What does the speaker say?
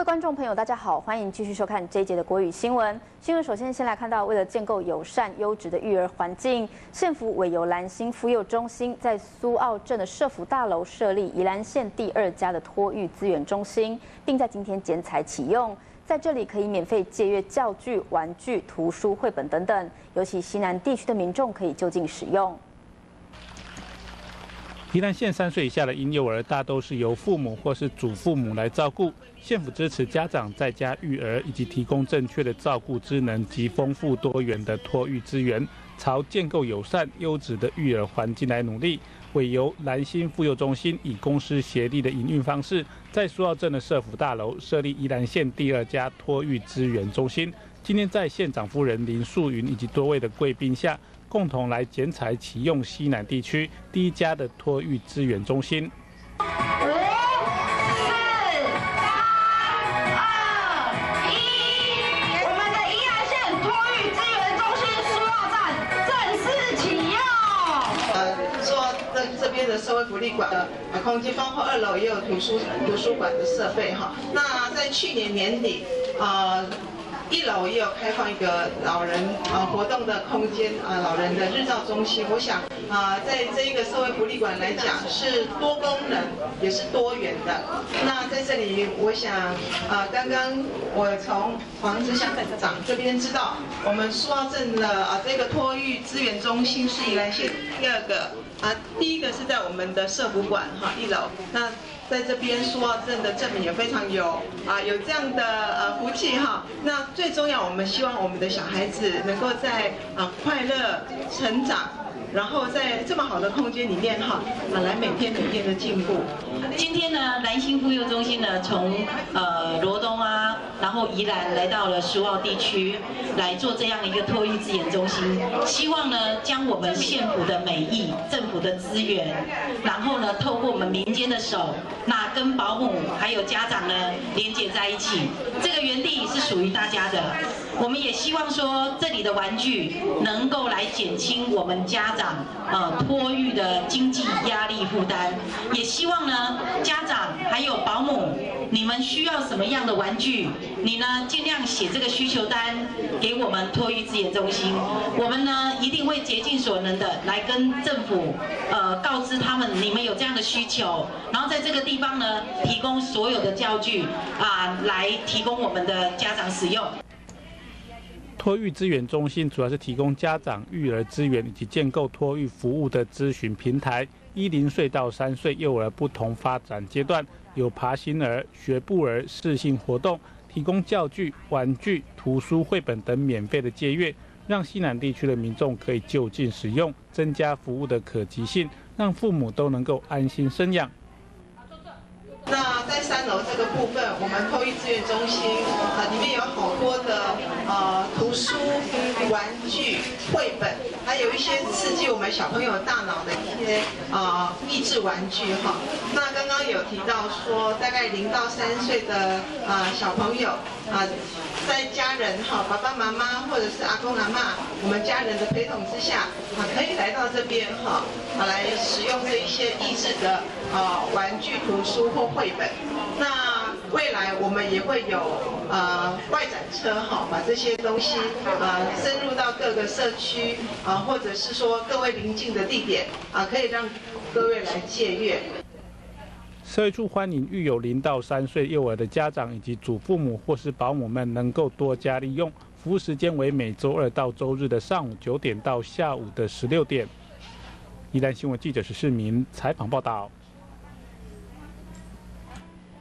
各位观众朋友，大家好，欢迎继续收看这一节的国语新闻。新闻首先先来看到，为了建构友善优质的育儿环境，县府委由兰心妇幼中心在苏澳镇的社福大楼设立宜兰县第二家的托育资源中心，并在今天剪彩启用。在这里可以免费借阅教具、玩具、图书、绘本等等，尤其西南地区的民众可以就近使用。宜兰县三岁以下的婴幼儿大都是由父母或是祖父母来照顾，县府支持家长在家育儿，以及提供正确的照顾职能及丰富多元的托育资源，朝建构友善优质的育儿环境来努力。委由蓝心妇幼中心以公司协力的营运方式，在苏澳镇的社府大楼设立宜兰县第二家托育资源中心。今天在县长夫人林素云以及多位的贵宾下。共同来剪彩启用西南地区第一家的托育资源中心。五、四、三、二、一，我们的宜兰县托育资源中心苏澳站正式启用。呃，说这这边的社会福利馆的空间，包括二楼也有图书图书馆的设备哈。那在去年年底，啊。一楼也有开放一个老人啊活动的空间啊，老人的日照中心。我想啊，在这一个社会福利馆来讲是多功能，也是多元的。那在这里，我想啊，刚刚我从黄志祥长这边知道，我们苏澳镇的啊这个托育资源中心是宜兰县第二个啊，第一个是在我们的社福馆哈一楼。那在这边苏澳镇的证明也非常有啊有这样的呃福气哈。那最重要，我们希望我们的小孩子能够在啊快乐成长。然后在这么好的空间里面哈，啊来每天每天的进步。今天呢，蓝星妇幼中心呢，从呃罗东，然后宜兰来到了苏澳地区来做这样一个托育资源中心，希望呢将我们县府的美意、政府的资源，然后呢透过我们民间的手，那跟保姆还有家长呢连接在一起。这个园地是属于大家的，我们也希望说这里的玩具能够来减轻我们家长。呃，托育的经济压力负担，也希望呢，家长还有保姆，你们需要什么样的玩具，你呢尽量写这个需求单给我们托育资源中心，我们呢一定会竭尽所能的来跟政府呃告知他们，你们有这样的需求，然后在这个地方呢提供所有的教具啊，来提供我们的家长使用。托育资源中心主要是提供家长育儿资源以及建构托育服务的咨询平台，一零岁到三岁幼儿不同发展阶段，有爬行儿、学步儿、适性活动，提供教具、玩具、图书、绘本等免费的借阅，让西南地区的民众可以就近使用，增加服务的可及性，让父母都能够安心生养。那在三楼这个部分，我们托育资源中心啊，里面有好多的呃图书、玩具、绘本，有一些刺激我们小朋友大脑的一些啊益智玩具哈。那刚刚有提到说，大概零到三岁的啊小朋友啊，在家人哈爸爸妈妈或者是阿公阿妈，我们家人的陪同之下啊，可以来到这边哈，啊来使用这一些益智的啊玩具、图书或。绘本，那未来我们也会有呃外展车哈，把这些东西呃深入到各个社区啊，或者是说各位邻近的地点啊，可以让各位来借阅。社会处欢迎育有零到三岁幼儿的家长以及祖父母或是保姆们能够多加利用，服务时间为每周二到周日的上午九点到下午的十六点。宜兰新闻记者是市民采访报道。